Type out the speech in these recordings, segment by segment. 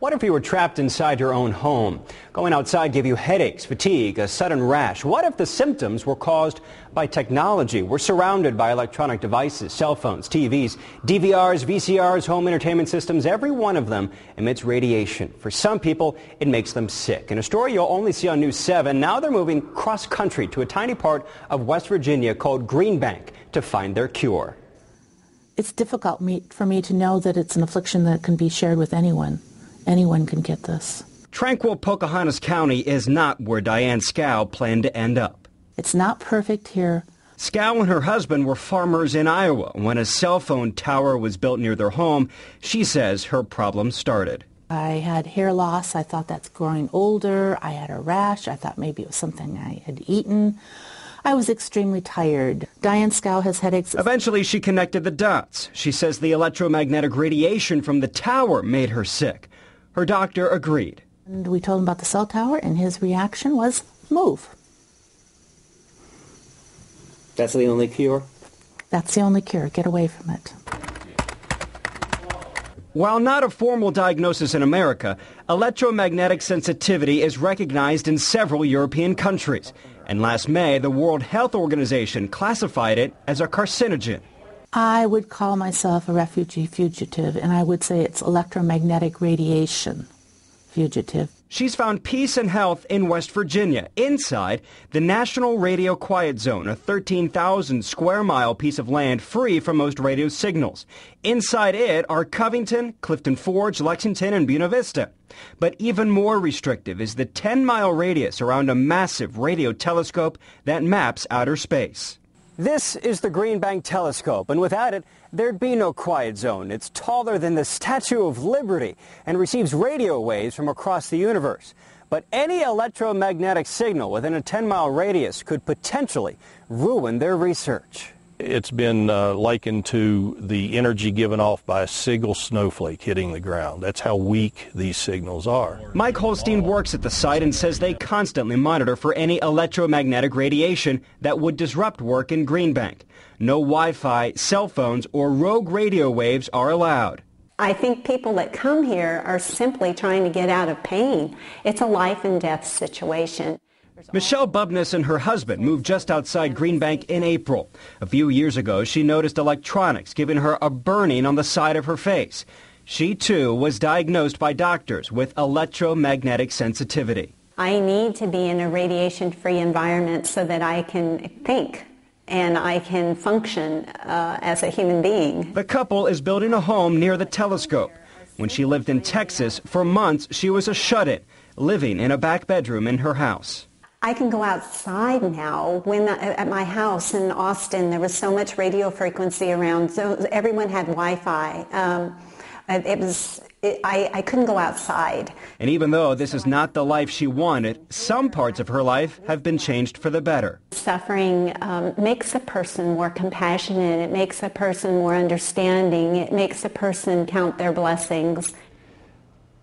What if you were trapped inside your own home? Going outside gave you headaches, fatigue, a sudden rash. What if the symptoms were caused by technology? We're surrounded by electronic devices, cell phones, TVs, DVRs, VCRs, home entertainment systems. Every one of them emits radiation. For some people, it makes them sick. In a story you'll only see on News 7, now they're moving cross country to a tiny part of West Virginia called Green Bank to find their cure. It's difficult for me to know that it's an affliction that can be shared with anyone. Anyone can get this. Tranquil Pocahontas County is not where Diane Schou planned to end up. It's not perfect here. Schou and her husband were farmers in Iowa. When a cell phone tower was built near their home, she says her problem started. I had hair loss. I thought that's growing older. I had a rash. I thought maybe it was something I had eaten. I was extremely tired. Diane Schou has headaches. Eventually, she connected the dots. She says the electromagnetic radiation from the tower made her sick. Her doctor agreed. And we told him about the cell tower, and his reaction was move. That's the only cure? That's the only cure. Get away from it. While not a formal diagnosis in America, electromagnetic sensitivity is recognized in several European countries. And last May, the World Health Organization classified it as a carcinogen. I would call myself a refugee fugitive, and I would say it's electromagnetic radiation fugitive. She's found peace and health in West Virginia, inside the National Radio Quiet Zone, a 13,000 square mile piece of land free from most radio signals. Inside it are Covington, Clifton Forge, Lexington, and Buena Vista. But even more restrictive is the 10 mile radius around a massive radio telescope that maps outer space. This is the Green Bank Telescope, and without it, there'd be no quiet zone. It's taller than the Statue of Liberty and receives radio waves from across the universe. But any electromagnetic signal within a 10-mile radius could potentially ruin their research. It's been uh, likened to the energy given off by a single snowflake hitting the ground. That's how weak these signals are. Mike Holstine works at the site and says they constantly monitor for any electromagnetic radiation that would disrupt work in Green Bank. No Wi-Fi, cell phones, or rogue radio waves are allowed. I think people that come here are simply trying to get out of pain. It's a life and death situation. Michelle Bubness and her husband moved just outside Green Bank in April. A few years ago, she noticed electronics giving her a burning on the side of her face. She, too, was diagnosed by doctors with electromagnetic sensitivity. I need to be in a radiation-free environment so that I can think and I can function uh, as a human being. The couple is building a home near the telescope. When she lived in Texas, for months she was a shut-in, living in a back bedroom in her house. I can go outside now. When at my house in Austin, there was so much radio frequency around, so everyone had Wi-Fi. Um, it was it, I, I couldn't go outside. And even though this is not the life she wanted, some parts of her life have been changed for the better. Suffering um, makes a person more compassionate. It makes a person more understanding. It makes a person count their blessings.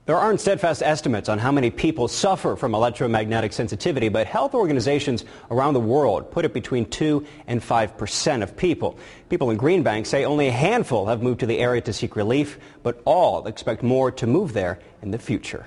There aren't steadfast estimates on how many people suffer from electromagnetic sensitivity, but health organizations around the world put it between 2 and 5 percent of people. People in Green Bank say only a handful have moved to the area to seek relief, but all expect more to move there in the future.